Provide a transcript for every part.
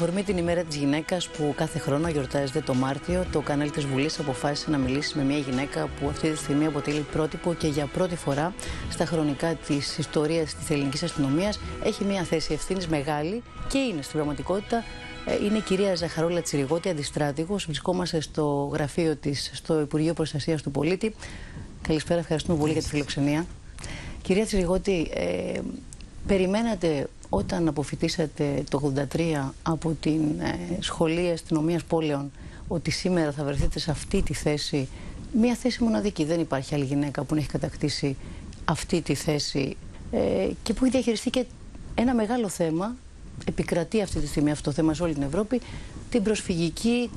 Με αφορμή την ημέρα της γυναίκας που κάθε χρόνο γιορτάζεται το Μάρτιο, το κανάλι της Βουλής αποφάσισε να μιλήσει με μια γυναίκα που αυτή τη στιγμή αποτελεί πρότυπο και για πρώτη φορά στα χρονικά της ιστορίας της ελληνικής αστυνομίας έχει μια θέση ευθύνης μεγάλη και είναι στην πραγματικότητα. ε, Είναι η κυρία Ζαχαρόλα Τσιριγότη, αντιστράτηγος. Βρισκόμαστε στο γραφείο της, στο Υπουργείο Προστασίας του Πολίτη. Καλησπέρα, ευχαριστούμε πολύ για τη φιλοξενία. Κυρία Τσιριγότη, ε, περιμένατε όταν αποφυτίσατε το 83 από την ε, Σχολή Αστυνομίας Πόλεων ότι σήμερα θα βρεθείτε σε αυτή τη θέση, μια θέση μοναδική. Δεν υπάρχει άλλη γυναίκα που να έχει κατακτήσει αυτή τη θέση ε, και που έχει διαχειριστεί και ένα μεγάλο θέμα, επικρατεί αυτή τη στιγμή αυτό το θέμα σε όλη την Ευρώπη, την προσφυγική,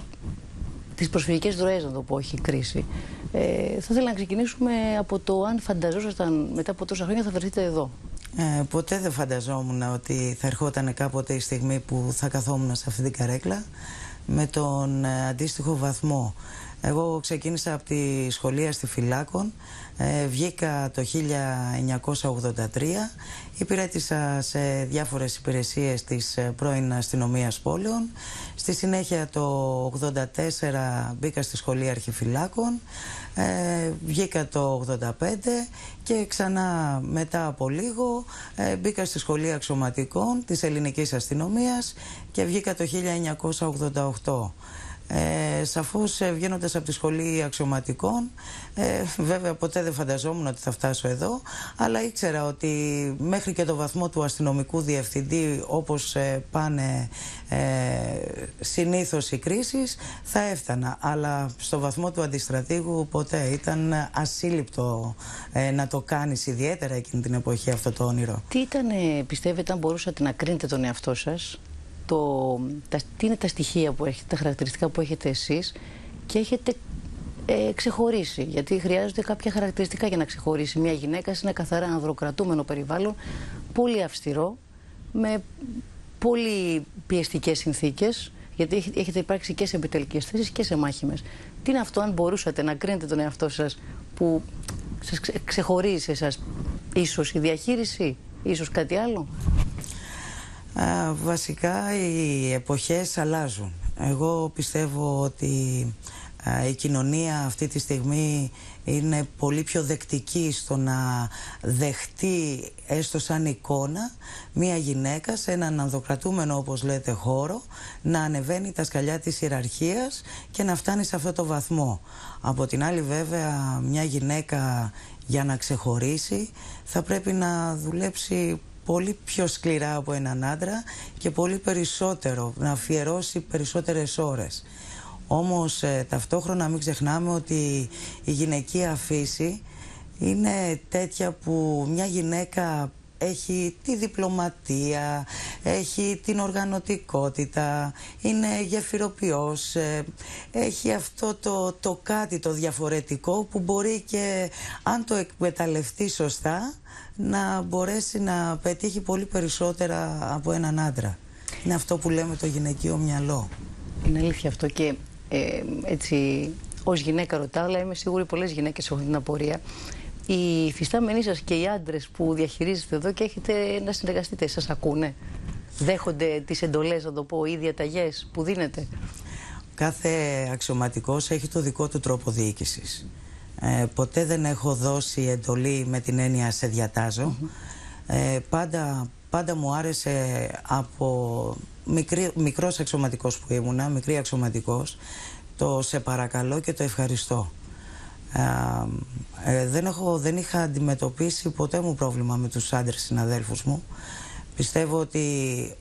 τις προσφυγικές δροές να το πω, όχι κρίση. Ε, θα ήθελα να ξεκινήσουμε από το αν φανταζόσασταν μετά από τόσα χρόνια θα βρεθείτε εδώ. Ε, ποτέ δεν φανταζόμουν ότι θα ερχόταν κάποτε η στιγμή που θα καθόμουν σε αυτή την καρέκλα με τον ε, αντίστοιχο βαθμό. Εγώ ξεκίνησα από τη σχολεία στη Φυλάκων, ε, βγήκα το 1983, υπηρέτησα σε διάφορες υπηρεσίες της ε, πρώην αστυνομίας πόλεων. Στη συνέχεια το 1984 μπήκα στη σχολεία αρχιφυλάκων, ε, βγήκα το 85 και ξανά μετά από λίγο ε, μπήκα στη σχολεία αξιωματικών της ελληνικής αστυνομίας και βγήκα το 1988. Ε, σαφώς ε, βγαίνοντας από τη σχολή αξιωματικών ε, βέβαια ποτέ δεν φανταζόμουν ότι θα φτάσω εδώ αλλά ήξερα ότι μέχρι και το βαθμό του αστυνομικού διευθυντή όπως ε, πάνε ε, συνήθως οι κρίσεις θα έφτανα. Αλλά στο βαθμό του αντιστρατήγου ποτέ ήταν ασύλληπτο ε, να το κάνεις ιδιαίτερα εκείνη την εποχή αυτό το όνειρο. Τι ήταν, πιστεύετε, αν μπορούσατε να κρίνετε τον εαυτό σας; Το, τα, τι είναι τα στοιχεία που έχετε, τα χαρακτηριστικά που έχετε εσείς και έχετε ε, ξεχωρίσει. Γιατί χρειάζονται κάποια χαρακτηριστικά για να ξεχωρίσει μια γυναίκα σε ένα καθαρά ανδροκρατούμενο περιβάλλον, πολύ αυστηρό, με πολύ πιεστικές συνθήκες, γιατί έχετε υπάρξει και σε επιτελικές θέσεις και σε μάχημες. Τι είναι αυτό, αν μπορούσατε να κρίνετε τον εαυτό σας που σας ξεχωρίζει σε εσάς, ίσως η διαχείριση, ίσως κάτι άλλο; Α, βασικά οι εποχές αλλάζουν. Εγώ πιστεύω ότι η κοινωνία αυτή τη στιγμή είναι πολύ πιο δεκτική στο να δεχτεί έστω σαν εικόνα μία γυναίκα σε έναν ανδοκρατούμενο όπως λέτε χώρο να ανεβαίνει τα σκαλιά της ιεραρχίας και να φτάνει σε αυτό το βαθμό. Από την άλλη βέβαια μια γυναίκα για να ξεχωρίσει θα πρέπει να δουλέψει πολύ πιο σκληρά από έναν άντρα και πολύ περισσότερο, να αφιερώσει περισσότερες ώρες. Όμως ε, ταυτόχρονα μην ξεχνάμε ότι η γυναικεία φύση είναι τέτοια που μια γυναίκα έχει τη διπλωματία, έχει την οργανωτικότητα, είναι γεφυροποιός, ε, έχει αυτό το, το κάτι το διαφορετικό που μπορεί και αν το εκμεταλλευτεί σωστά να μπορέσει να πετύχει πολύ περισσότερα από έναν άντρα. Είναι αυτό που λέμε το γυναικείο μυαλό. Είναι αλήθεια αυτό και ε, έτσι ως γυναίκα ρωτάω, αλλά είμαι σίγουρη πολλές γυναίκες έχουν την απορία. Οι φυστάμενοι σας και οι άντρες που διαχειρίζεστε εδώ και έχετε να συνεργαστείτε, σας ακούνε; Δέχονται τις εντολές, να το πω, ή διαταγές που δίνετε; Κάθε αξιωματικός έχει το δικό του τρόπο διοίκησης. Ε, ποτέ δεν έχω δώσει εντολή με την έννοια σε διατάζω. Ε, πάντα, πάντα μου άρεσε από μικρή, μικρός αξιωματικός που ήμουνα, μικρή αξιωματικός, το σε παρακαλώ και το ευχαριστώ. Ε, δεν, έχω, δεν είχα αντιμετωπίσει ποτέ μου πρόβλημα με τους άντρες συναδέλφους μου. Πιστεύω ότι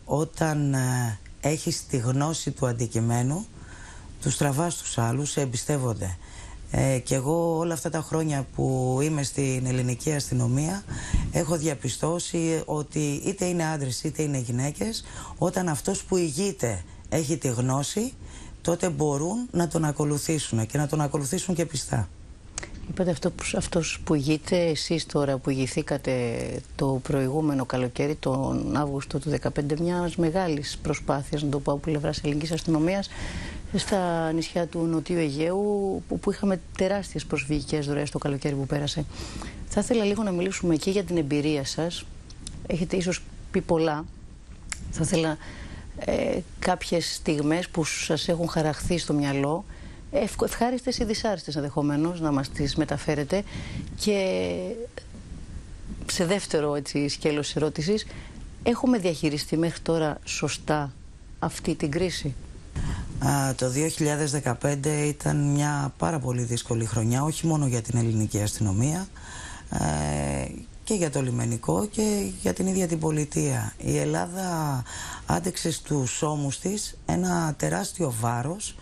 όταν ε, έχεις τη γνώση του αντικειμένου, τους τραβάς τους άλλους, σε εμπιστεύονται. Ε, και εγώ όλα αυτά τα χρόνια που είμαι στην ελληνική αστυνομία έχω διαπιστώσει ότι είτε είναι άντρες είτε είναι γυναίκες όταν αυτός που ηγείται έχει τη γνώση τότε μπορούν να τον ακολουθήσουν και να τον ακολουθήσουν και πιστά. Είπατε αυτό, αυτός που ηγείτε εσείς τώρα που ηγηθήκατε το προηγούμενο καλοκαίρι, τον Αύγουστο του 2015, μιας μεγάλης προσπάθειας, να το πω από πλευράς ελληνικής αστυνομίας, στα νησιά του Νοτιού Αιγαίου, που είχαμε τεράστιες προσφυγικές δωρεές το καλοκαίρι που πέρασε. Θα ήθελα λίγο να μιλήσουμε εκεί για την εμπειρία σας. Έχετε ίσως πει πολλά. Θα ήθελα ε, κάποιες στιγμές που σας έχουν χαραχθεί στο μυαλό ευχάριστες ή δυσάρεστες ενδεχομένως να μας τις μεταφέρετε και σε δεύτερο έτσι, σκέλος ερώτησης έχουμε διαχειριστεί μέχρι τώρα σωστά αυτή την κρίση; Α, το 2015 ήταν μια πάρα πολύ δύσκολη χρονιά όχι μόνο για την ελληνική αστυνομία ε, και για το λιμενικό και για την ίδια την πολιτεία. Η Ελλάδα άντεξε στους ώμους της ένα τεράστιο βάρος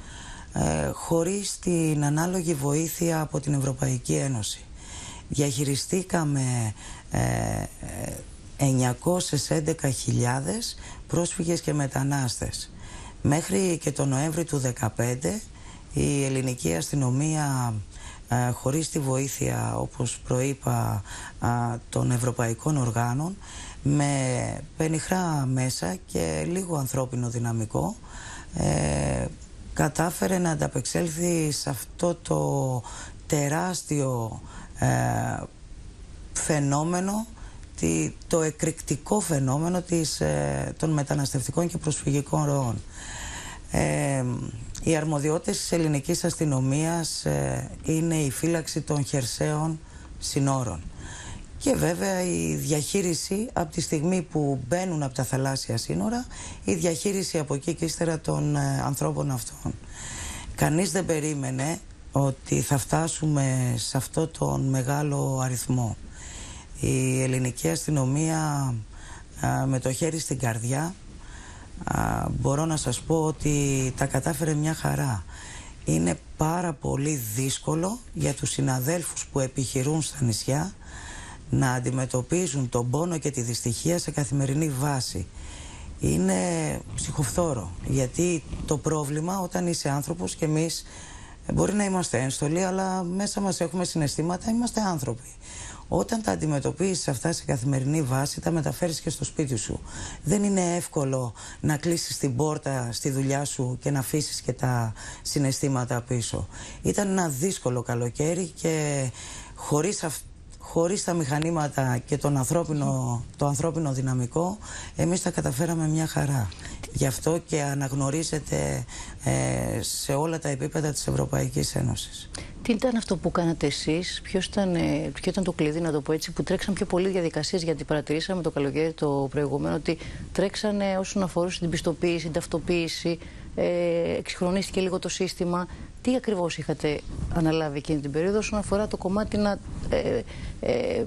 ε, χωρίς την ανάλογη βοήθεια από την Ευρωπαϊκή Ένωση. Διαχειριστήκαμε ε, 911.000 πρόσφυγες και μετανάστες. Μέχρι και τον Νοέμβρη του 2015 η ελληνική αστυνομία ε, χωρίς τη βοήθεια όπως προείπα των ευρωπαϊκών οργάνων με πενιχρά μέσα και λίγο ανθρώπινο δυναμικό ε, κατάφερε να ανταπεξέλθει σε αυτό το τεράστιο ε, φαινόμενο το εκρηκτικό φαινόμενο της, ε, των μεταναστευτικών και προσφυγικών ροών. Ε, οι αρμοδιότητες της ελληνικής αστυνομίας ε, είναι η φύλαξη των χερσαίων συνόρων. Και βέβαια η διαχείριση από τη στιγμή που μπαίνουν από τα θαλάσσια σύνορα, η διαχείριση από εκεί και ύστερα των ε, ανθρώπων αυτών. Κανείς δεν περίμενε ότι θα φτάσουμε σε αυτό τον μεγάλο αριθμό. Η ελληνική αστυνομία με το χέρι στην καρδιά μπορώ να σας πω ότι τα κατάφερε μια χαρά. Είναι πάρα πολύ δύσκολο για τους συναδέλφους που επιχειρούν στα νησιά να αντιμετωπίζουν τον πόνο και τη δυστυχία σε καθημερινή βάση. Είναι ψυχοφθόρο, γιατί το πρόβλημα όταν είσαι άνθρωπος και εμείς μπορεί να είμαστε ένστολοι, αλλά μέσα μας έχουμε συναισθήματα, είμαστε άνθρωποι. Όταν τα αντιμετωπίζεις αυτά σε καθημερινή βάση, τα μεταφέρεις και στο σπίτι σου. Δεν είναι εύκολο να κλείσεις την πόρτα στη δουλειά σου και να αφήσεις και τα συναισθήματα πίσω. Ήταν ένα δύσκολο καλοκαίρι και χωρίς αυτό χωρίς τα μηχανήματα και τον ανθρώπινο, το ανθρώπινο δυναμικό, εμείς τα καταφέραμε μια χαρά. Γι' αυτό και αναγνωρίζεται ε, σε όλα τα επίπεδα της Ευρωπαϊκής Ένωσης. Τι ήταν αυτό που κάνατε εσείς, ποιος ήταν, ε, ποιο ήταν το κλειδί να το πω έτσι, που τρέξαν πιο πολλοί διαδικασίες, γιατί παρατηρήσαμε το καλοκαίρι το προηγούμενο, ότι τρέξανε όσον αφορούσε την πιστοποίηση, την ταυτοποίηση, ε, εξυγχρονίστηκε λίγο το σύστημα. Τι ακριβώς είχατε αναλάβει εκείνη την περίοδο όσον αφορά το κομμάτι να ε, ε,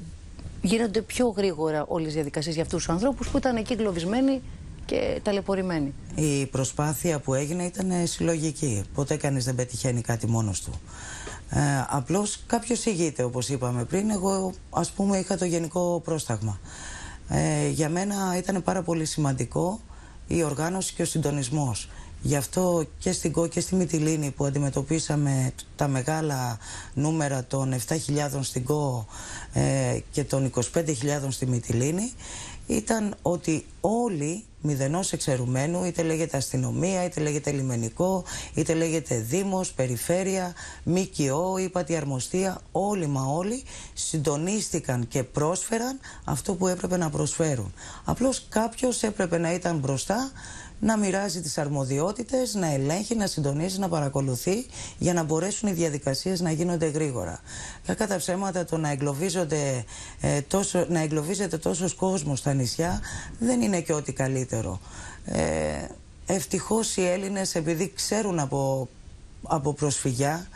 γίνονται πιο γρήγορα όλες οι διαδικασίες για αυτούς τους ανθρώπους που ήταν εκεί εγκλωβισμένοι και ταλαιπωρημένοι; Η προσπάθεια που έγινε ήταν συλλογική. Ποτέ κανείς δεν πετυχαίνει κάτι μόνος του. Ε, απλώς κάποιος ηγείται όπως είπαμε πριν. Εγώ ας πούμε είχα το γενικό πρόσταγμα. Ε, για μένα ήταν πάρα πολύ σημαντικό η οργάνωση και ο συντονισμός. Γι' αυτό και στην ΚΟ και στη Μυτιλίνη που αντιμετωπίσαμε τα μεγάλα νούμερα των 7.000 στην ΚΟ ε, και των 25.000 στη Μυτιλίνη ήταν ότι όλοι μηδενός εξαιρουμένου, είτε λέγεται αστυνομία, είτε λέγεται λιμενικό, είτε λέγεται δήμος, περιφέρεια, ΜΚΟ, είπατε αρμοστία, όλοι μα όλοι συντονίστηκαν και πρόσφεραν αυτό που έπρεπε να προσφέρουν. Απλώς κάποιος έπρεπε να ήταν μπροστά να μοιράζει τις αρμοδιότητες, να ελέγχει, να συντονίζει, να παρακολουθεί για να μπορέσουν οι διαδικασίες να γίνονται γρήγορα. Κακά τα ψέματα το να, εγκλωβίζονται, ε, τόσο, να εγκλωβίζεται τόσος κόσμος στα νησιά δεν είναι και ό,τι καλύτερο. Ε, ευτυχώς οι Έλληνες επειδή ξέρουν από, από προσφυγιά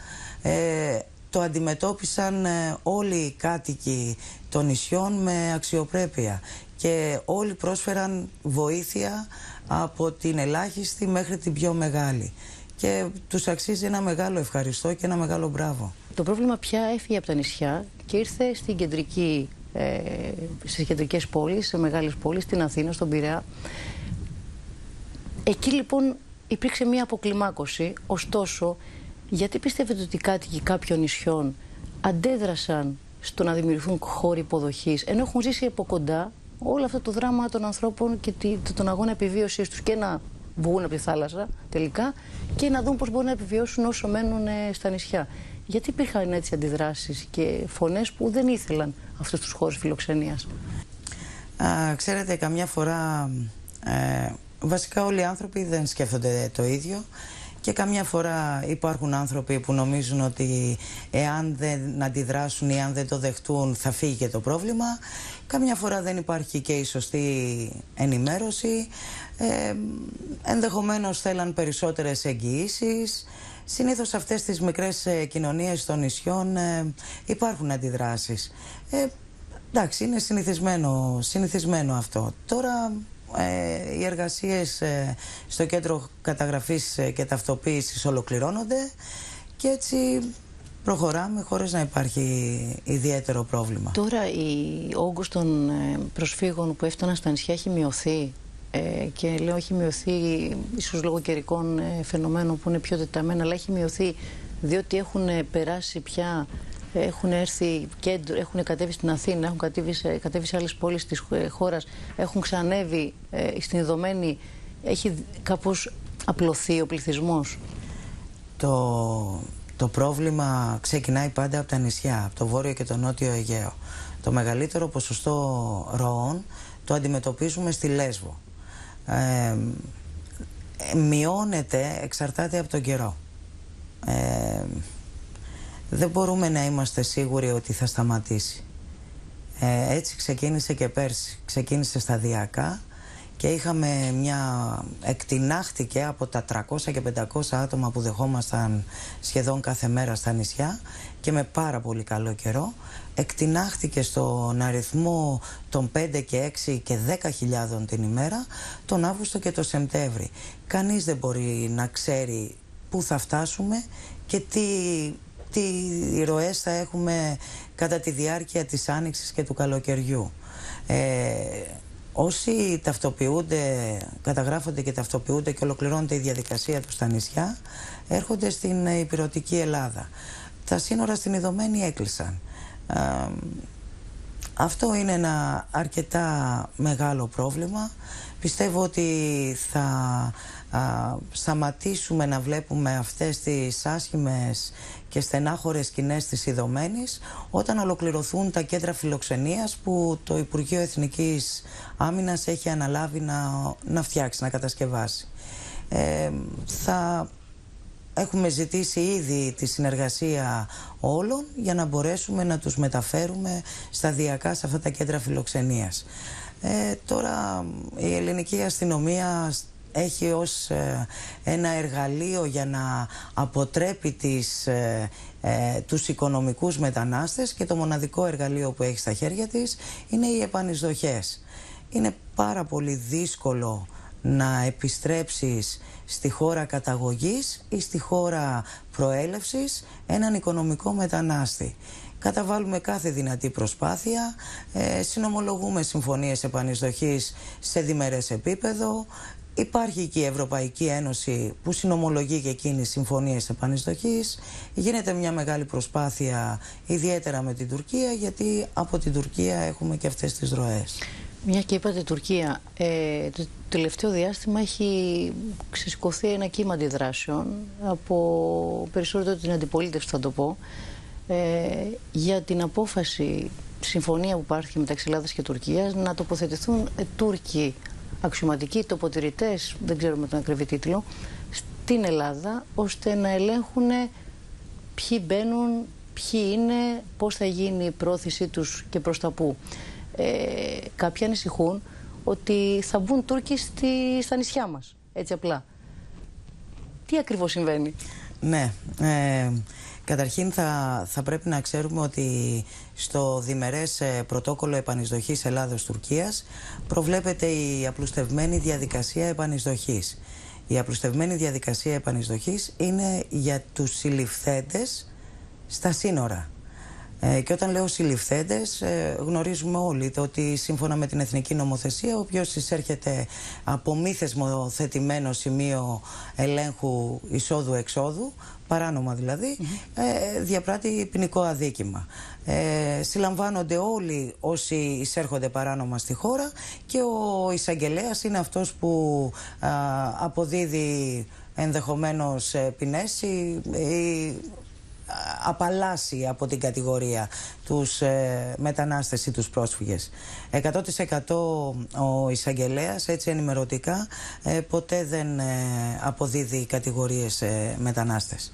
ε, το αντιμετώπισαν ε, όλοι οι κάτοικοι των νησιών με αξιοπρέπεια και όλοι πρόσφεραν βοήθεια από την ελάχιστη μέχρι την πιο μεγάλη. Και τους αξίζει ένα μεγάλο ευχαριστώ και ένα μεγάλο μπράβο. Το πρόβλημα πια έφυγε από τα νησιά και ήρθε στην κεντρική, ε, στις κεντρικές πόλεις, σε μεγάλες πόλεις, στην Αθήνα, στον Πειραιά. Εκεί λοιπόν υπήρξε μια αποκλιμάκωση, ωστόσο, γιατί πιστεύετε ότι οι κάτοικοι κάποιων νησιών αντέδρασαν στο να δημιουργηθούν χώροι υποδοχής, ενώ έχουν ζήσει από κοντά όλο αυτό το δράμα των ανθρώπων και τον αγώνα επιβίωσής τους και να βγουν από τη θάλασσα τελικά και να δουν πώς μπορούν να επιβιώσουν όσο μένουν ε, στα νησιά. Γιατί υπήρχαν έτσι αντιδράσεις και φωνές που δεν ήθελαν αυτούς τους χώρους φιλοξενίας; Ξέρετε, καμιά φορά ε, βασικά όλοι οι άνθρωποι δεν σκέφτονται το ίδιο και καμιά φορά υπάρχουν άνθρωποι που νομίζουν ότι εάν δεν αντιδράσουν ή αν δεν το δεχτούν θα φύγει και το πρόβλημα. Καμιά φορά δεν υπάρχει και η σωστή ενημέρωση. Ε, ενδεχομένως θέλαν περισσότερες εγγυήσεις. Συνήθως αυτές τις μικρές ε, κοινωνίες των νησιών ε, υπάρχουν αντιδράσεις. Ε, εντάξει, είναι συνηθισμένο, συνηθισμένο αυτό. Τώρα ε, οι εργασίες ε, στο κέντρο καταγραφής ε, και ταυτοποίησης ολοκληρώνονται και έτσι προχωράμε χωρίς να υπάρχει ιδιαίτερο πρόβλημα. Τώρα η όγκος των προσφύγων που έφταναν στα νησιά έχει μειωθεί και λέω έχει μειωθεί ίσως λόγω καιρικών φαινομένων που είναι πιο τεταμένα αλλά έχει μειωθεί διότι έχουν περάσει πια έχουν έρθει κέντρο, έχουν κατέβει στην Αθήνα, έχουν κατέβει σε, κατέβει σε άλλες πόλεις της ε, χώρας, έχουν ξανέβει ε, στην Ιδωμένη, έχει κάπως απλωθεί ο πληθυσμός; Το, το πρόβλημα ξεκινάει πάντα από τα νησιά, από το Βόρειο και το Νότιο Αιγαίο. Το μεγαλύτερο ποσοστό ροών το αντιμετωπίζουμε στη Λέσβο. Ε, μειώνεται, εξαρτάται από τον καιρό. Ε, δεν μπορούμε να είμαστε σίγουροι ότι θα σταματήσει. Ε, έτσι ξεκίνησε και πέρσι. Ξεκίνησε σταδιακά και είχαμε μια... εκτινάχτηκε από τα 300 και 500 άτομα που δεχόμασταν σχεδόν κάθε μέρα στα νησιά και με πάρα πολύ καλό καιρό εκτινάχτηκε στον αριθμό των 5 και 6 και 10 χιλιάδων την ημέρα τον Αύγουστο και τον Σεπτέμβρη. Κανείς δεν μπορεί να ξέρει πού θα φτάσουμε και τι τι ροές θα έχουμε κατά τη διάρκεια της άνοιξης και του καλοκαιριού. Ε, όσοι ταυτοποιούνται, καταγράφονται και ταυτοποιούνται και ολοκληρώνεται η διαδικασία τους στα νησιά, έρχονται στην υπηρετική Ελλάδα. Τα σύνορα στην Ιδωμένη έκλεισαν. Ε, αυτό είναι ένα αρκετά μεγάλο πρόβλημα. Πιστεύω ότι θα α, σταματήσουμε να βλέπουμε αυτές τις άσχημες και στενάχωρες σκηνές της Ιδωμένης όταν ολοκληρωθούν τα κέντρα φιλοξενίας που το Υπουργείο Εθνικής Άμυνας έχει αναλάβει να, να φτιάξει, να κατασκευάσει. Ε, θα έχουμε ζητήσει ήδη τη συνεργασία όλων για να μπορέσουμε να τους μεταφέρουμε σταδιακά σε αυτά τα κέντρα φιλοξενίας. Ε, τώρα η ελληνική αστυνομία έχει ως ε, ένα εργαλείο για να αποτρέπει τις, ε, ε, τους οικονομικούς μετανάστες και το μοναδικό εργαλείο που έχει στα χέρια της είναι οι επανεισδοχές. Είναι πάρα πολύ δύσκολο να επιστρέψεις στη χώρα καταγωγής ή στη χώρα προέλευσης έναν οικονομικό μετανάστη. Καταβάλουμε κάθε δυνατή προσπάθεια, ε, συνομολογούμε συμφωνίες επανεισδοχής σε διμερές επίπεδο, Υπάρχει και η Ευρωπαϊκή Ένωση που συνομολογεί και εκείνη συμφωνίες επανεισδοχής. Γίνεται μια μεγάλη προσπάθεια ιδιαίτερα με την Τουρκία γιατί από την Τουρκία έχουμε και αυτές τις ροές. Μια και είπατε Τουρκία, ε, το τελευταίο διάστημα έχει ξεσηκωθεί ένα κύμα αντιδράσεων από περισσότερο την αντιπολίτευση θα το πω ε, για την απόφαση συμφωνία που υπάρχει μεταξύ Ελλάδας και Τουρκίας να τοποθετηθούν ε, Τούρκοι αξιωματικοί τοποτηρητέ, δεν ξέρουμε τον ακριβή τίτλο, στην Ελλάδα ώστε να ελέγχουν ποιοι μπαίνουν, ποιοι είναι, πώς θα γίνει η πρόθεσή τους και προς τα πού. Ε, κάποιοι ανησυχούν ότι θα μπουν Τούρκοι στη, στα νησιά μας, έτσι απλά. Τι ακριβώς συμβαίνει; Ναι, ε, Καταρχήν θα, θα πρέπει να ξέρουμε ότι στο διμερές ε, πρωτόκολλο επανεισδοχής Ελλάδος-Τουρκίας προβλέπεται η απλουστευμένη διαδικασία επανεισδοχής. Η απλουστευμένη διαδικασία επανεισδοχής είναι για τους συλληφθέντες στα σύνορα. Ε, και όταν λέω συλληφθέντες, ε, γνωρίζουμε όλοι το ότι σύμφωνα με την εθνική νομοθεσία, όποιος εισέρχεται από μη θεσμοθετημένο σημείο ελέγχου εισόδου-εξόδου, παράνομα δηλαδή, ε, διαπράττει ποινικό αδίκημα. Ε, συλλαμβάνονται όλοι όσοι εισέρχονται παράνομα στη χώρα και ο εισαγγελέας είναι αυτός που αποδίδει ενδεχομένως ποινές ή απαλλάσσει από την κατηγορία τους ε, μετανάστες ή τους πρόσφυγες. 100% ο εισαγγελέας έτσι ενημερωτικά ε, ποτέ δεν ε, αποδίδει κατηγορίες ε, μετανάστες.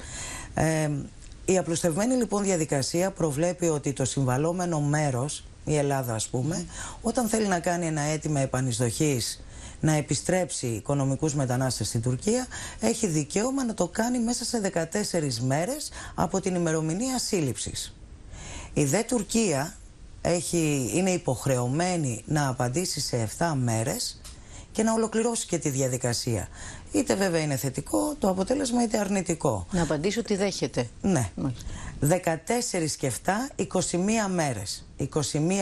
Η απλουστευμένη λοιπόν διαδικασία προβλέπει ότι το συμβαλόμενο μέρος, η Ελλάδα ας πούμε, όταν θέλει να κάνει ένα αίτημα επανεισδοχής να επιστρέψει οικονομικούς μετανάστες στην Τουρκία έχει δικαίωμα να το κάνει μέσα σε 14 μέρες από την ημερομηνία σύλληψης. Η ΔΕ Τουρκία έχει, είναι υποχρεωμένη να απαντήσει σε 7 μέρες και να ολοκληρώσει και τη διαδικασία. Είτε βέβαια είναι θετικό το αποτέλεσμα είτε αρνητικό. Να απαντήσει ότι δέχεται. Ναι. 14 και 7, 21 μέρες. 21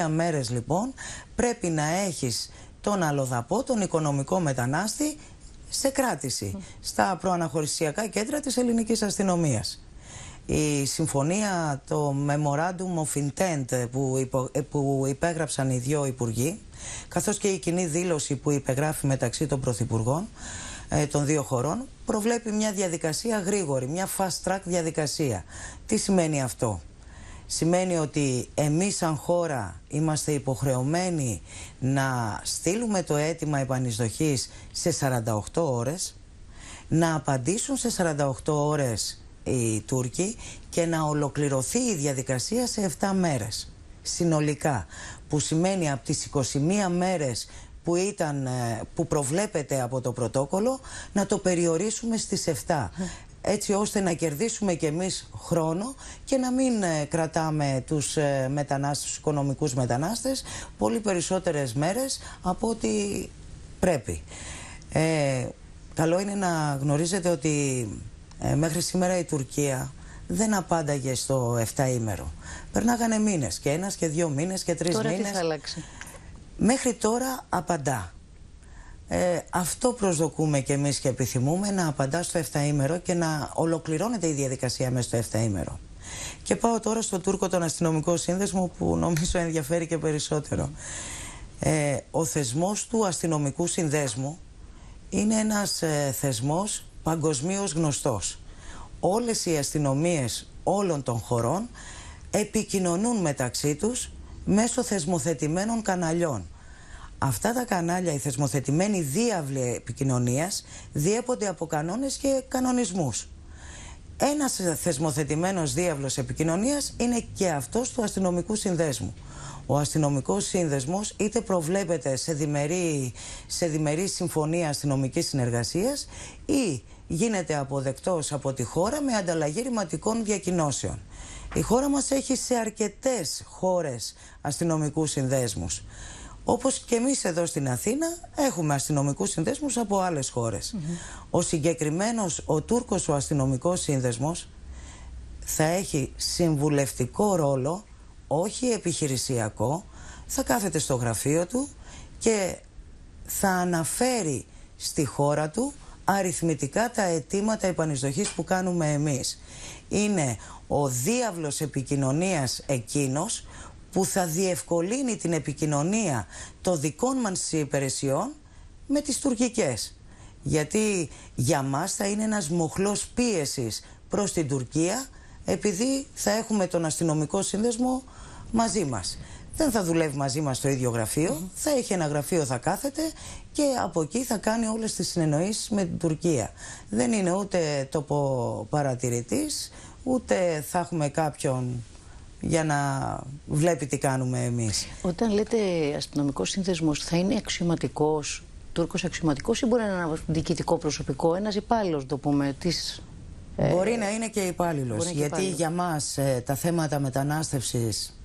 μέρες λοιπόν πρέπει να έχεις τον αλλοδαπό, τον οικονομικό μετανάστη σε κράτηση στα προαναχωρησιακά κέντρα της ελληνικής αστυνομίας. Η συμφωνία, το Memorandum of Intent που, που υπέγραψαν οι δύο υπουργοί, καθώς και η κοινή δήλωση που υπεγράφει μεταξύ των πρωθυπουργών ε, των δύο χωρών, προβλέπει μια διαδικασία γρήγορη, μια fast track διαδικασία. Τι σημαίνει αυτό; Σημαίνει ότι εμείς σαν χώρα είμαστε υποχρεωμένοι να στείλουμε το αίτημα επανεισδοχής σε 48 ώρες, να απαντήσουν σε 48 ώρες οι Τούρκοι και να ολοκληρωθεί η διαδικασία σε 7 μέρες. Συνολικά που σημαίνει από τις 21 μέρες που, ήταν, ε, που προβλέπεται από το πρωτόκολλο να το περιορίσουμε στις 7 έτσι ώστε να κερδίσουμε και εμείς χρόνο και να μην ε, κρατάμε τους ε, μετανάστες, τους οικονομικούς μετανάστες πολύ περισσότερες μέρες από ό,τι πρέπει. Ε, καλό είναι να γνωρίζετε ότι ε, μέχρι σήμερα η Τουρκία δεν απάνταγε στο 7 ήμερο. Περνάγανε μήνες και ένας και δύο μήνες και τρεις τώρα μήνες. Τι θα αλλάξει; Μέχρι τώρα απαντά. Ε, αυτό προσδοκούμε και εμείς και επιθυμούμε να απαντά στο 7ήμερο και να ολοκληρώνεται η διαδικασία μέσα στο 7ήμερο. Και πάω τώρα στο Τούρκο τον αστυνομικό σύνδεσμο που νομίζω ενδιαφέρει και περισσότερο. Ε, ο θεσμός του αστυνομικού συνδέσμου είναι ένας ε, θεσμός παγκοσμίως γνωστός. Όλες οι αστυνομίες όλων των χωρών επικοινωνούν μεταξύ τους μέσω θεσμοθετημένων καναλιών. Αυτά τα κανάλια, οι θεσμοθετημένοι διάβλοι επικοινωνίας, διέπονται από κανόνες και κανονισμούς. Ένας θεσμοθετημένος διάβλος επικοινωνίας είναι και αυτός του αστυνομικού συνδέσμου. Ο αστυνομικός σύνδεσμος είτε προβλέπεται σε διμερή, σε διμερή συμφωνία αστυνομικής συνεργασίας ή γίνεται αποδεκτός από τη χώρα με ανταλλαγή ρηματικών διακοινώσεων. Η χώρα μας έχει σε αρκετές χώρες αστυνομικούς συνδέσμους. Όπως και εμείς εδώ στην Αθήνα έχουμε αστυνομικούς συνδέσμους από άλλες χώρες. Ο συγκεκριμένος, ο Τούρκος ο αστυνομικός σύνδεσμος θα έχει συμβουλευτικό ρόλο, όχι επιχειρησιακό, θα κάθεται στο γραφείο του και θα αναφέρει στη χώρα του αριθμητικά τα αιτήματα επανεισδοχής που κάνουμε εμείς. Είναι ο διάβλος επικοινωνίας εκείνος που θα διευκολύνει την επικοινωνία των δικών μας υπηρεσιών με τις τουρκικές. Γιατί για μας θα είναι ένας μοχλός πίεσης προς την Τουρκία επειδή θα έχουμε τον αστυνομικό σύνδεσμο μαζί μας. Δεν θα δουλεύει μαζί μας στο ίδιο γραφείο, θα έχει ένα γραφείο, θα κάθεται και από εκεί θα κάνει όλες τις συνεννοήσεις με την Τουρκία. Δεν είναι ούτε τοποπαρατηρητής, ούτε θα έχουμε κάποιον για να βλέπει τι κάνουμε εμείς. Όταν λέτε αστυνομικός σύνθεσμο, θα είναι αξιωματικός, Τούρκος αξιωματικός ή μπορεί να είναι ένα διοικητικό προσωπικό, ένας υπάλληλος, το πούμε, της. Ε, μπορεί να είναι και υπάλληλος. Γιατί για μας ε, τα θέματα μετανάστευσης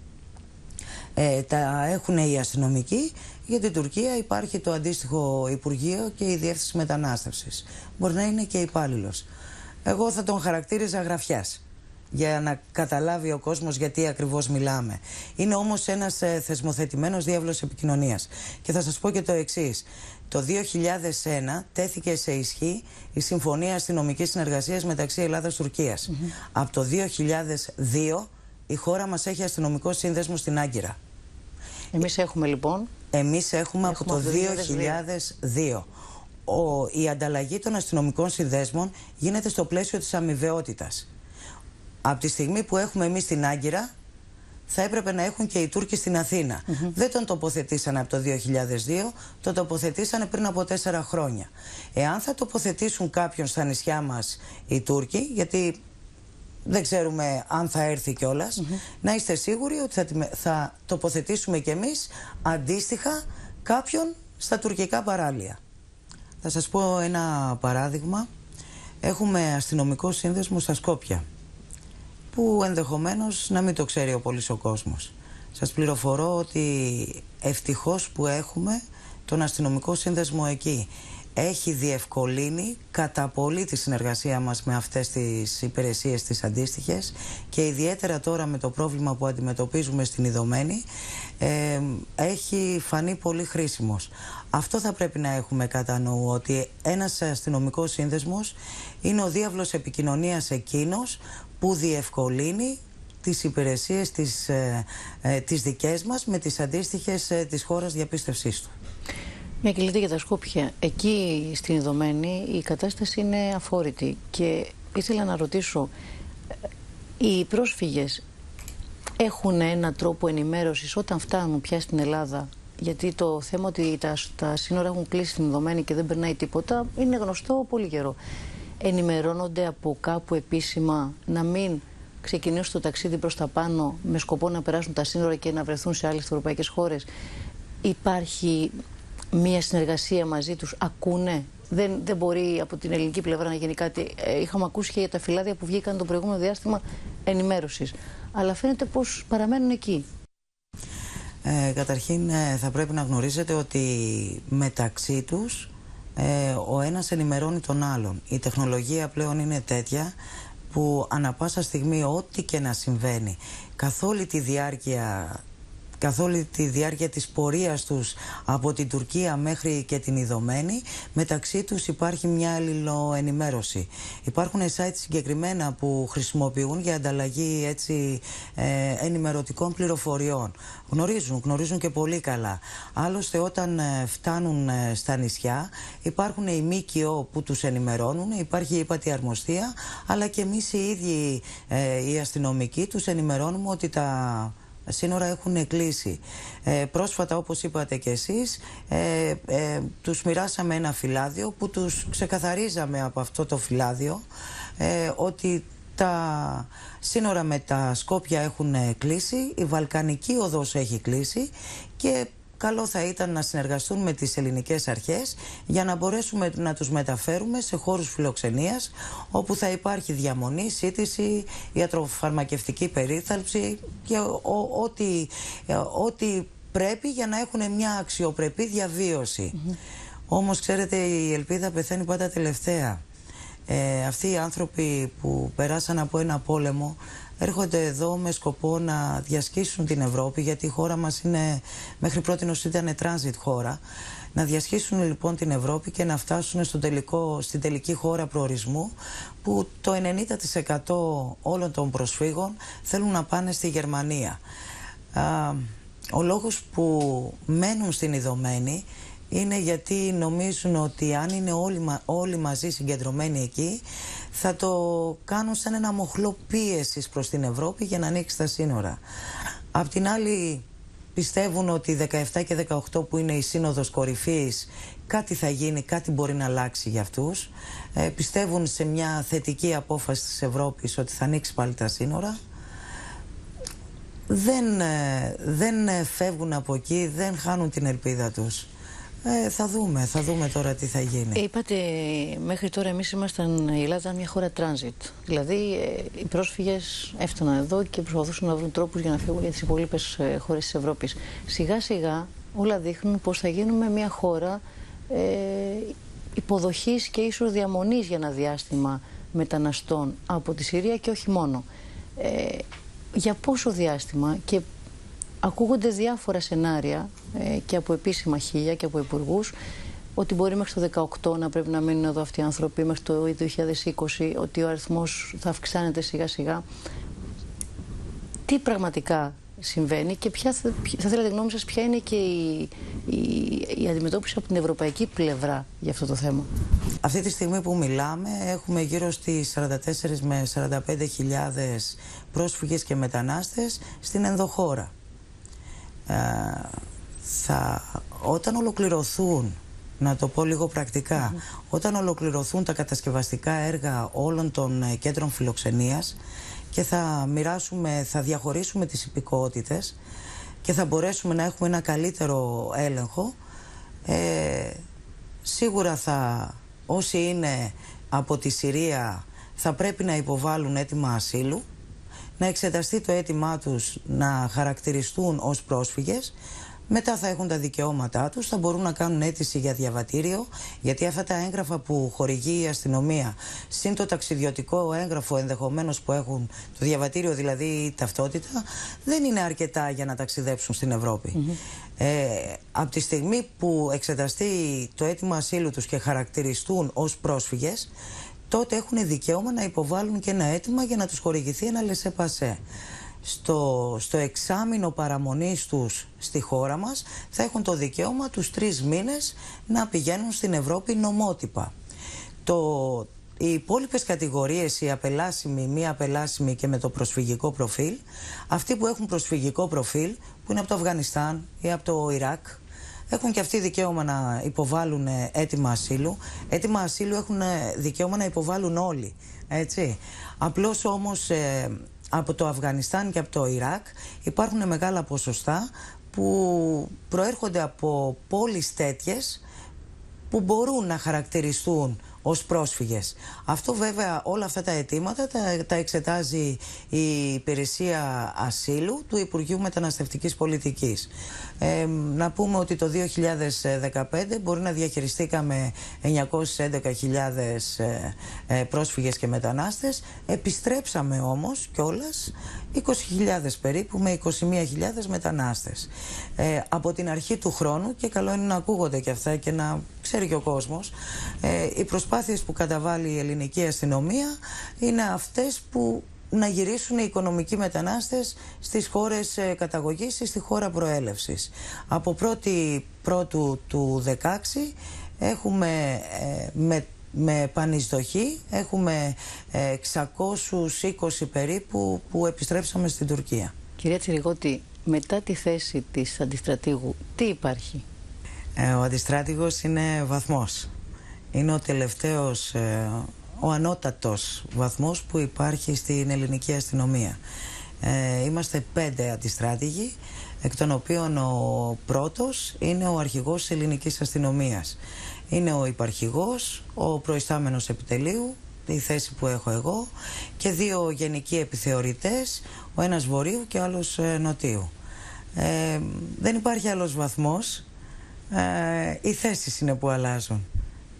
ε, τα έχουν οι αστυνομικοί. Για την Τουρκία υπάρχει το αντίστοιχο Υπουργείο και η Διεύθυνση Μετανάστευσης. Μπορεί να είναι και υπάλληλος. Εγώ θα τον χαρακτήριζα γραφιάς για να καταλάβει ο κόσμος γιατί ακριβώς μιλάμε. Είναι όμως ένας ε, θεσμοθετημένος διάβλος επικοινωνίας. Και θα σας πω και το εξής. Το 2001 τέθηκε σε ισχύ η Συμφωνία Αστυνομικής Συνεργασίας μεταξύ Ελλάδας-Τουρκίας. Από το 2002 η χώρα μας έχει αστυνομικό σύνδεσμο στην Άγκυρα. Εμείς έχουμε λοιπόν... Εμείς έχουμε, από το 2002. Ο, η ανταλλαγή των αστυνομικών συνδέσμων γίνεται στο πλαίσιο της αμοιβαιότητας Από τη στιγμή που έχουμε εμείς την Άγκυρα, θα έπρεπε να έχουν και οι Τούρκοι στην Αθήνα. Δεν τον τοποθετήσανε από το 2002, τον τοποθετήσανε πριν από τέσσερα χρόνια. Εάν θα τοποθετήσουν κάποιον στα νησιά μας οι Τούρκοι, γιατί δεν ξέρουμε αν θα έρθει κιόλας, να είστε σίγουροι ότι θα, θα τοποθετήσουμε κι εμείς αντίστοιχα κάποιον στα τουρκικά παράλια. Θα σας πω ένα παράδειγμα. Έχουμε αστυνομικό σύνδεσμο στα Σκόπια που ενδεχομένως να μην το ξέρει ο πολύς ο κόσμος. Σας πληροφορώ ότι ευτυχώς που έχουμε τον αστυνομικό σύνδεσμο εκεί. Έχει διευκολύνει κατά πολύ τη συνεργασία μας με αυτές τις υπηρεσίες τις αντίστοιχες και ιδιαίτερα τώρα με το πρόβλημα που αντιμετωπίζουμε στην Ιδωμένη ε, έχει φανεί πολύ χρήσιμος. Αυτό θα πρέπει να έχουμε κατά νου ότι ένας αστυνομικός σύνδεσμος είναι ο διάβλος επικοινωνίας εκείνος που διευκολύνει τις υπηρεσίες τις, ε, ε, τις δικές μας με τις αντίστοιχες ε, της χώρας διαπίστευσής του. Μια και λέτε για τα Σκόπια. Εκεί στην Ιδωμένη η κατάσταση είναι αφόρητη και ήθελα να ρωτήσω οι πρόσφυγες έχουν ένα τρόπο ενημέρωσης όταν φτάνουν πια στην Ελλάδα; Γιατί το θέμα ότι τα, τα σύνορα έχουν κλείσει στην Ιδωμένη και δεν περνάει τίποτα είναι γνωστό πολύ καιρό ενημερώνονται από κάπου επίσημα να μην ξεκινήσουν το ταξίδι προς τα πάνω με σκοπό να περάσουν τα σύνορα και να βρεθούν σε άλλες ευρωπαϊκές χώρες. Υπάρχει μία συνεργασία μαζί τους, ακούνε; Δεν, δεν μπορεί από την ελληνική πλευρά να γίνει κάτι; Ε, είχαμε ακούσει και για τα φυλάδια που βγήκαν το προηγούμενο διάστημα ενημέρωσης. Αλλά φαίνεται πως παραμένουν εκεί. Ε, καταρχήν ε, θα πρέπει να γνωρίζετε ότι μεταξύ τους ε, ο ένας ενημερώνει τον άλλον. Η τεχνολογία πλέον είναι τέτοια που ανα πάσα στιγμή ό,τι και να συμβαίνει καθ' όλη τη διάρκεια καθ' όλη τη διάρκεια της πορείας τους από την Τουρκία μέχρι και την Ιδωμένη μεταξύ τους υπάρχει μια αλληλοενημέρωση. Υπάρχουν sites συγκεκριμένα που χρησιμοποιούν για ανταλλαγή έτσι, ε, ενημερωτικών πληροφοριών. Γνωρίζουν, γνωρίζουν και πολύ καλά. Άλλωστε όταν ε, φτάνουν ε, στα νησιά υπάρχουν οι ΜΚΟ που τους ενημερώνουν, υπάρχει η πατιαρμοστία αλλά και εμείς οι ίδιοι οι αστυνομικοί τους ενημερώνουμε ότι τα σύνορα έχουν κλείσει. Ε, πρόσφατα, όπως είπατε και εσείς, ε, ε, τους μοιράσαμε ένα φυλάδιο που τους ξεκαθαρίζαμε από αυτό το φυλάδιο ε, ότι τα σύνορα με τα Σκόπια έχουν κλείσει, η Βαλκανική οδός έχει κλείσει και καλό θα ήταν να συνεργαστούν με τις ελληνικές αρχές για να μπορέσουμε να τους μεταφέρουμε σε χώρους φιλοξενίας όπου θα υπάρχει διαμονή, σύντηση, ιατροφαρμακευτική περίθαλψη και ό,τι, ό,τι πρέπει για να έχουν μια αξιοπρεπή διαβίωση. Mm Όμως ξέρετε η ελπίδα πεθαίνει πάντα τελευταία. Ε, αυτοί οι άνθρωποι που περάσαν από ένα πόλεμο έρχονται εδώ με σκοπό να διασχίσουν την Ευρώπη γιατί η χώρα μας είναι μέχρι πρώτη ήταν transit χώρα να διασχίσουν λοιπόν την Ευρώπη και να φτάσουν στο τελικό, στην τελική χώρα προορισμού που το 90% όλων των προσφύγων θέλουν να πάνε στη Γερμανία. ο λόγος που μένουν στην Ιδωμένη είναι γιατί νομίζουν ότι αν είναι όλοι, όλοι μαζί συγκεντρωμένοι εκεί θα το κάνουν σαν ένα μοχλό πίεσης προς την Ευρώπη για να ανοίξει τα σύνορα. Απ' την άλλη πιστεύουν ότι 17 και 18 που είναι η σύνοδος κορυφής κάτι θα γίνει, κάτι μπορεί να αλλάξει για αυτούς. Ε, πιστεύουν σε μια θετική απόφαση της Ευρώπης ότι θα ανοίξει πάλι τα σύνορα. Δεν, ε, δεν φεύγουν από εκεί, δεν χάνουν την ελπίδα τους. Ε, θα δούμε, θα δούμε τώρα τι θα γίνει. Είπατε, μέχρι τώρα εμείς ήμασταν, η Ελλάδα μια χώρα transit. Δηλαδή, ε, οι πρόσφυγες έφταναν εδώ και προσπαθούσαν να βρουν τρόπους για να φύγουν για τις υπόλοιπες ε, χώρες της Ευρώπης. Σιγά σιγά όλα δείχνουν πως θα γίνουμε μια χώρα ε, υποδοχής και ίσως διαμονής για ένα διάστημα μεταναστών από τη Συρία και όχι μόνο. Ε, για πόσο διάστημα και Ακούγονται διάφορα σενάρια ε, και από επίσημα χίλια και από υπουργούς ότι μπορεί μέχρι το 2018 να πρέπει να μείνουν εδώ αυτοί οι άνθρωποι, μέχρι το 2020 ότι ο αριθμός θα αυξάνεται σιγά σιγά. Τι πραγματικά συμβαίνει και ποια θα, θα θέλατε γνώμη σας ποια είναι και η, η, η αντιμετώπιση από την ευρωπαϊκή πλευρά για αυτό το θέμα; Αυτή τη στιγμή που μιλάμε έχουμε γύρω στις 44 με 45 χιλιάδες πρόσφυγες και μετανάστες στην ενδοχώρα. Ε, θα, όταν ολοκληρωθούν να το πω λίγο πρακτικά. Όταν ολοκληρωθούν τα κατασκευαστικά έργα όλων των ε, κέντρων φιλοξενίας και θα μοιράσουμε, θα διαχωρίσουμε τις υπηκότητες και θα μπορέσουμε να έχουμε ένα καλύτερο έλεγχο, ε, σίγουρα θα, όσοι είναι από τη Συρία θα πρέπει να υποβάλουν έτοιμα ασύλου, να εξεταστεί το αίτημά τους να χαρακτηριστούν ως πρόσφυγες, μετά θα έχουν τα δικαιώματά τους, θα μπορούν να κάνουν αίτηση για διαβατήριο, γιατί αυτά τα έγγραφα που χορηγεί η αστυνομία, συν το ταξιδιωτικό έγγραφο ενδεχομένως που έχουν, το διαβατήριο δηλαδή η ταυτότητα, δεν είναι αρκετά για να ταξιδέψουν στην Ευρώπη. Ε, από τη στιγμή που εξεταστεί το αίτημα ασύλου τους και χαρακτηριστούν ως πρόσφυγες, τότε έχουν δικαίωμα να υποβάλουν και ένα αίτημα για να τους χορηγηθεί ένα λεσεπασέ στο, στο εξάμεινο παραμονής τους στη χώρα μας θα έχουν το δικαίωμα τους τρεις μήνες να πηγαίνουν στην Ευρώπη νομότυπα. Το, οι υπόλοιπες κατηγορίες, η απελάσιμη, μη απελάσιμη και με το προσφυγικό προφίλ, αυτοί που έχουν προσφυγικό προφίλ, που είναι από το Αφγανιστάν ή από το Ιράκ, έχουν και αυτοί δικαίωμα να υποβάλουν έτοιμα ασύλου. Έτοιμα ασύλου έχουν δικαίωμα να υποβάλουν όλοι. Έτσι. Απλώς όμως ε, από το Αφγανιστάν και από το Ιράκ υπάρχουν μεγάλα ποσοστά που προέρχονται από πόλεις τέτοιες που μπορούν να χαρακτηριστούν ως πρόσφυγες. Αυτό βέβαια όλα αυτά τα αιτήματα τα, τα εξετάζει η Υπηρεσία Ασύλου του Υπουργείου Μεταναστευτικής Πολιτικής. Ε, να πούμε ότι το 2015 μπορεί να διαχειριστήκαμε 911.000 ε, ε, πρόσφυγες και μετανάστες. Επιστρέψαμε όμως κιόλας 20.000 περίπου με 21.000 μετανάστες. Ε, από την αρχή του χρόνου και καλό είναι να ακούγονται και αυτά και να ξέρει και ο κόσμος ε, οι προσπάθειες που καταβάλει η ελληνική αστυνομία είναι αυτές που να γυρίσουν οι οικονομικοί μετανάστες στις χώρες ε, καταγωγής ή στη χώρα προέλευσης. Από 1η πρώτου του 16 έχουμε ε, με με πανεισδοχή έχουμε 620 ε, περίπου που επιστρέψαμε στην Τουρκία. Κυρία Τσιριγότη, μετά τη θέση της αντιστρατήγου, τι υπάρχει; Ε, ο αντιστράτηγος είναι βαθμός. Είναι ο τελευταίος, ε, ο ανώτατος βαθμός που υπάρχει στην ελληνική αστυνομία. Ε, είμαστε πέντε αντιστράτηγοι, εκ των οποίων ο πρώτος είναι ο αρχηγός της ελληνικής αστυνομίας. Είναι ο υπαρχηγός, ο προϊστάμενος επιτελείου, η θέση που έχω εγώ και δύο γενικοί επιθεωρητές, ο ένας βορείου και ο άλλος ε, νοτίου. Ε, δεν υπάρχει άλλος βαθμός, ε, οι θέσεις είναι που αλλάζουν.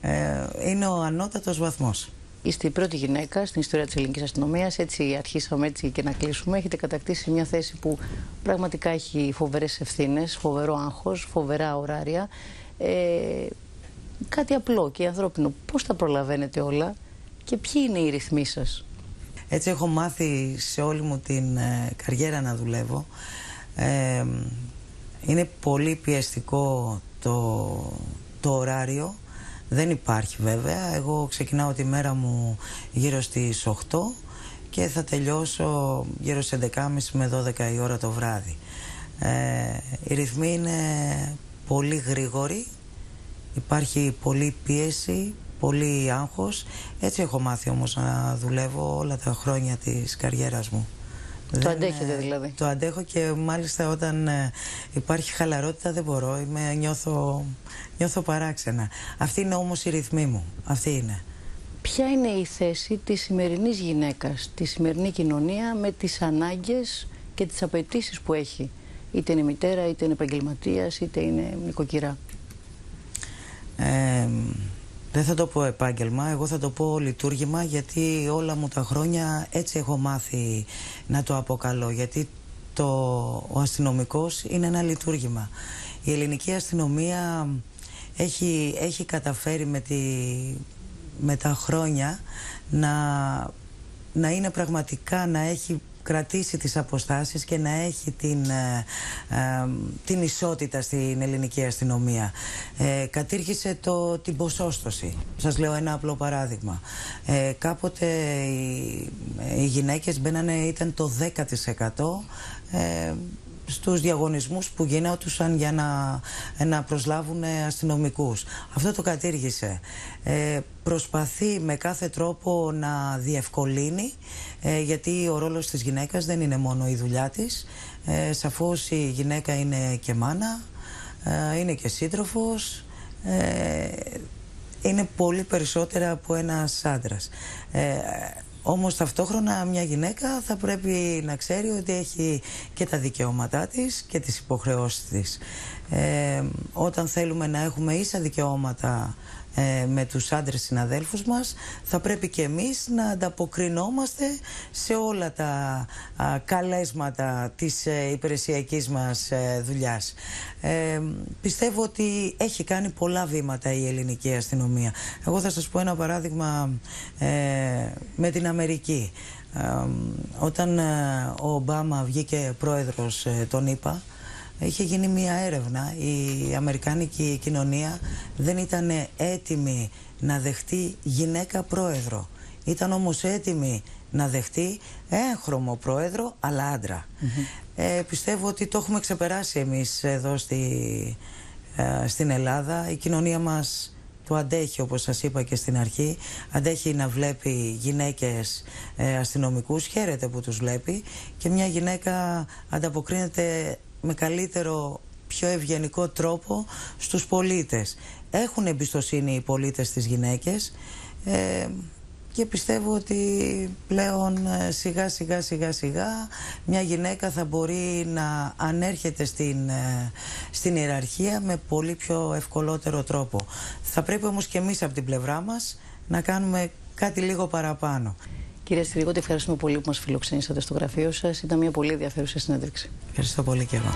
Ε, είναι ο ανώτατος βαθμός. Είστε η πρώτη γυναίκα στην ιστορία της ελληνικής αστυνομίας, έτσι αρχίσαμε έτσι και να κλείσουμε. Έχετε κατακτήσει μια θέση που πραγματικά έχει φοβερές ευθύνες, φοβερό άγχος, φοβερά ωράρια. Ε, κάτι απλό και ανθρώπινο. Πώς τα προλαβαίνετε όλα και ποιοι είναι οι ρυθμοί σας; Έτσι έχω μάθει σε όλη μου την ε, καριέρα να δουλεύω. Ε, είναι πολύ πιεστικό το, το ωράριο. Δεν υπάρχει βέβαια. Εγώ ξεκινάω τη μέρα μου γύρω στις 8 και θα τελειώσω γύρω στις 11.30 με 12 η ώρα το βράδυ. Ε, οι ρυθμοί είναι πολύ γρήγοροι Υπάρχει πολλή πίεση, πολύ άγχος. Έτσι έχω μάθει όμως να δουλεύω όλα τα χρόνια της καριέρας μου. Το αντέχετε δηλαδή. Το αντέχω και μάλιστα όταν ε, υπάρχει χαλαρότητα δεν μπορώ. Είμαι, νιώθω, νιώθω παράξενα. Αυτή είναι όμως η ρυθμή μου. Αυτή είναι. Ποια είναι η θέση της σημερινής γυναίκας, στη σημερινή κοινωνία με τις ανάγκες και τις απαιτήσεις που έχει; Είτε είναι μητέρα, είτε είναι επαγγελματίας, είτε είναι νοικοκυρά; Δεν θα το πω επάγγελμα, εγώ θα το πω λειτουργήμα γιατί όλα μου τα χρόνια έτσι έχω μάθει να το αποκαλώ γιατί το, ο αστυνομικός είναι ένα λειτουργήμα. Η ελληνική αστυνομία έχει, έχει καταφέρει με, τη, με τα χρόνια να, να είναι πραγματικά να έχει κρατήσει τις αποστάσεις και να έχει την, ε, ε, την ισότητα στην ελληνική αστυνομία. Ε, κατήργησε το, την ποσόστοση. Σας λέω ένα απλό παράδειγμα. Ε, κάποτε οι, οι γυναίκες μπαίνανε, ήταν το 10% ε, στους διαγωνισμούς που γινόντουσαν για να, να προσλάβουν αστυνομικούς. Αυτό το κατήργησε. Ε, προσπαθεί με κάθε τρόπο να διευκολύνει ε, γιατί ο ρόλος της γυναίκας δεν είναι μόνο η δουλειά της. Ε, σαφώς η γυναίκα είναι και μάνα, ε, είναι και σύντροφος, ε, είναι πολύ περισσότερα από ένας άντρας. Όμως ταυτόχρονα μια γυναίκα θα πρέπει να ξέρει ότι έχει και τα δικαιώματά της και τις υποχρεώσεις της. Ε, όταν θέλουμε να έχουμε ίσα δικαιώματα ε, με τους άντρες συναδέλφους μας θα πρέπει και εμείς να ανταποκρινόμαστε σε όλα τα α, καλέσματα της ε, υπηρεσιακής μας ε, δουλειάς. Ε, πιστεύω ότι έχει κάνει πολλά βήματα η ελληνική αστυνομία. Εγώ θα σας πω ένα παράδειγμα ε, με την Αμερική. όταν ο Ομπάμα βγήκε πρόεδρος τον ΗΠΑ είχε γίνει μια έρευνα. Η Αμερικάνικη κοινωνία δεν ήταν έτοιμη να δεχτεί γυναίκα πρόεδρο. Ήταν όμως έτοιμη να δεχτεί έγχρωμο πρόεδρο, αλλά άντρα. ε, πιστεύω ότι το έχουμε ξεπεράσει εμείς εδώ στη, ε, στην Ελλάδα. Η κοινωνία μας το αντέχει, όπως σας είπα και στην αρχή. Αντέχει να βλέπει γυναίκες ε, αστυνομικούς, χαίρεται που τους βλέπει και μια γυναίκα ανταποκρίνεται με καλύτερο, πιο ευγενικό τρόπο στους πολίτες. Έχουν εμπιστοσύνη οι πολίτες στις γυναίκες ε, και πιστεύω ότι πλέον ε, σιγά σιγά σιγά σιγά μια γυναίκα θα μπορεί να ανέρχεται στην, ε, στην ιεραρχία με πολύ πιο ευκολότερο τρόπο. Θα πρέπει όμως και εμείς από την πλευρά μας να κάνουμε κάτι λίγο παραπάνω. Κυρία Στυρίγωτη, ευχαριστούμε πολύ που μας φιλοξενήσατε στο γραφείο σας. Ήταν μια πολύ ενδιαφέρουσα συνέντευξη. Ευχαριστώ πολύ και εγώ.